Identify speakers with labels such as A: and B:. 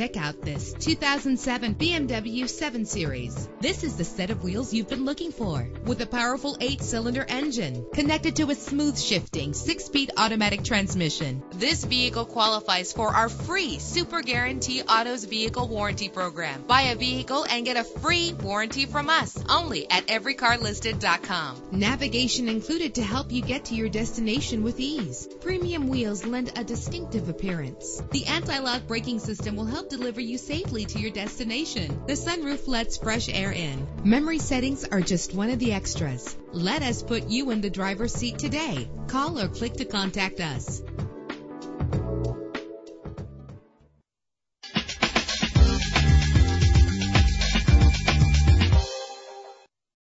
A: Check out this 2007 BMW 7 Series. This is the set of wheels you've been looking for with a powerful eight cylinder engine connected to a smooth shifting six speed automatic transmission. This vehicle qualifies for our free Super Guarantee Autos Vehicle Warranty Program. Buy a vehicle and get a free warranty from us only at everycarlisted.com. Navigation included to help you get to your destination with ease. Premium wheels lend a distinctive appearance. The anti-lock braking system will help deliver you safely to your destination. The sunroof lets fresh air in. Memory settings are just one of the extras. Let us put you in the driver's seat today. Call or click to contact us.